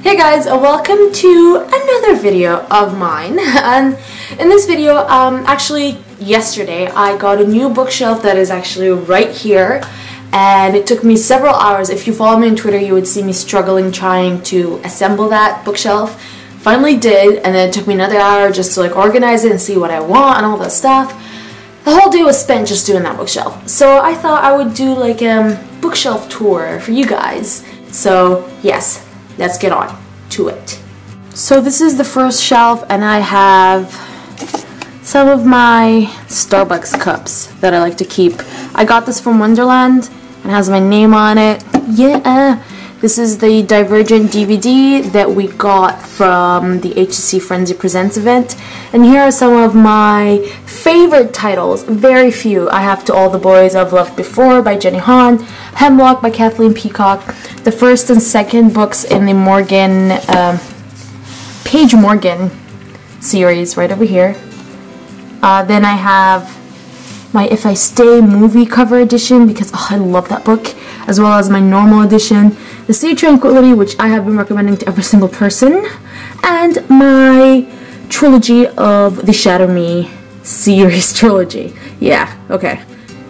Hey guys, uh, welcome to another video of mine. And in this video, um, actually yesterday, I got a new bookshelf that is actually right here. And it took me several hours. If you follow me on Twitter, you would see me struggling trying to assemble that bookshelf. Finally did, and then it took me another hour just to like organize it and see what I want and all that stuff. The whole day was spent just doing that bookshelf. So I thought I would do like a um, bookshelf tour for you guys. So yes, let's get on to it. So this is the first shelf and I have some of my Starbucks cups that I like to keep. I got this from Wonderland and has my name on it. Yeah. This is the Divergent DVD that we got from the HCC Frenzy Presents event. And here are some of my favorite titles, very few. I have To All the Boys I've Loved Before by Jenny Han, Hemlock by Kathleen Peacock, the first and second books in the Morgan, uh, Page Morgan series right over here. Uh, then I have my If I Stay movie cover edition because oh, I love that book, as well as my normal edition, The Sea Tranquility, which I have been recommending to every single person, and my trilogy of the Shatter Me series trilogy. Yeah, okay.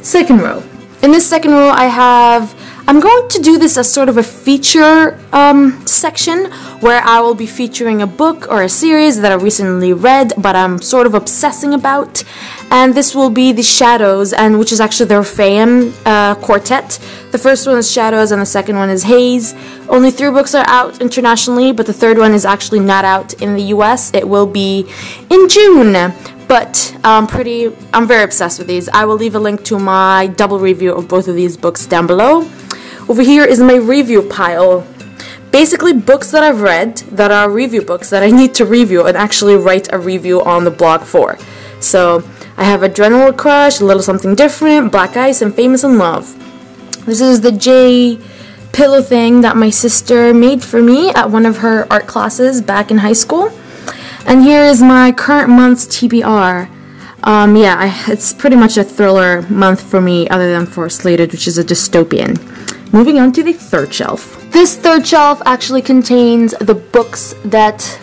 Second row. In this second row, I have I'm going to do this as sort of a feature um, section where I will be featuring a book or a series that I recently read but I'm sort of obsessing about and this will be The Shadows and which is actually the Rephaim uh, quartet. The first one is Shadows and the second one is Haze. Only three books are out internationally but the third one is actually not out in the US. It will be in June but I'm pretty I'm very obsessed with these. I will leave a link to my double review of both of these books down below. Over here is my review pile. Basically books that I've read that are review books that I need to review and actually write a review on the blog for. So I have Adrenaline Crush, A Little Something Different, Black Ice, and Famous in Love. This is the J pillow thing that my sister made for me at one of her art classes back in high school. And here is my current month's TBR. Um, yeah, I, it's pretty much a thriller month for me other than for Slated, which is a dystopian. Moving on to the third shelf. This third shelf actually contains the books that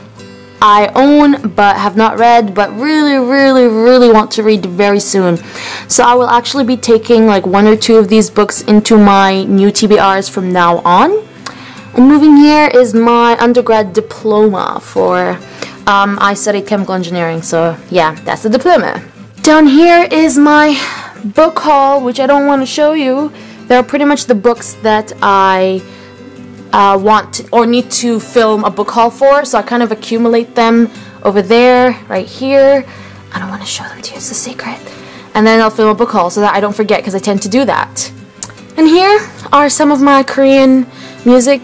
I own but have not read but really really really want to read very soon. So I will actually be taking like one or two of these books into my new TBRs from now on. And moving here is my undergrad diploma for um, I studied chemical engineering so yeah that's the diploma. Down here is my book haul which I don't want to show you they're pretty much the books that I uh, want or need to film a book haul for. So I kind of accumulate them over there, right here. I don't want to show them to you, it's a secret. And then I'll film a book haul so that I don't forget because I tend to do that. And here are some of my Korean music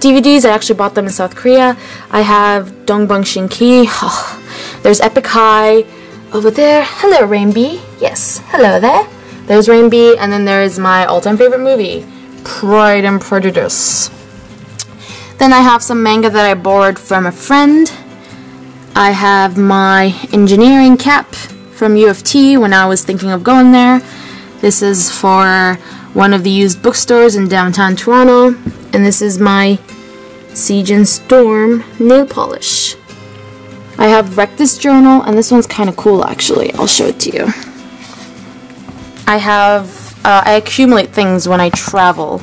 DVDs. I actually bought them in South Korea. I have Dongbang Shinki. Oh, there's Epic High over there. Hello, Rainby. Yes, hello there. There's Rainby, and then there's my all-time favorite movie, Pride and Prejudice. Then I have some manga that I borrowed from a friend. I have my engineering cap from U of T when I was thinking of going there. This is for one of the used bookstores in downtown Toronto. And this is my Siege and Storm nail polish. I have this journal, and this one's kind of cool actually. I'll show it to you. I have, uh, I accumulate things when I travel.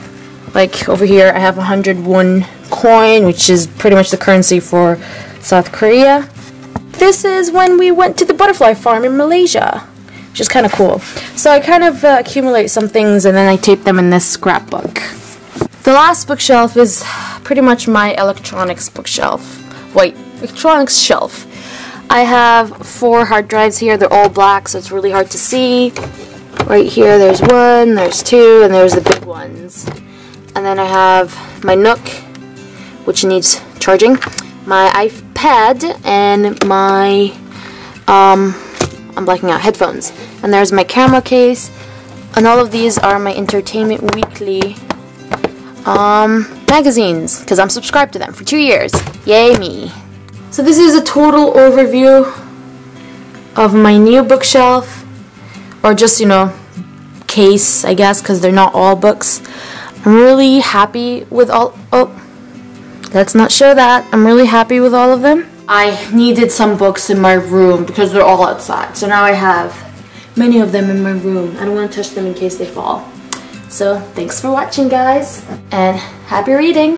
Like over here I have 101 coin, which is pretty much the currency for South Korea. This is when we went to the butterfly farm in Malaysia, which is kind of cool. So I kind of uh, accumulate some things and then I tape them in this scrapbook. The last bookshelf is pretty much my electronics bookshelf. Wait, electronics shelf. I have four hard drives here. They're all black, so it's really hard to see. Right here, there's one, there's two, and there's the big ones. And then I have my Nook, which needs charging, my iPad, and my, um, I'm blacking out, headphones. And there's my camera case, and all of these are my Entertainment Weekly um, magazines, because I'm subscribed to them for two years. Yay me. So this is a total overview of my new bookshelf or just, you know, case, I guess, because they're not all books. I'm really happy with all, oh, let's not show that. I'm really happy with all of them. I needed some books in my room because they're all outside. So now I have many of them in my room. I don't want to touch them in case they fall. So thanks for watching guys and happy reading!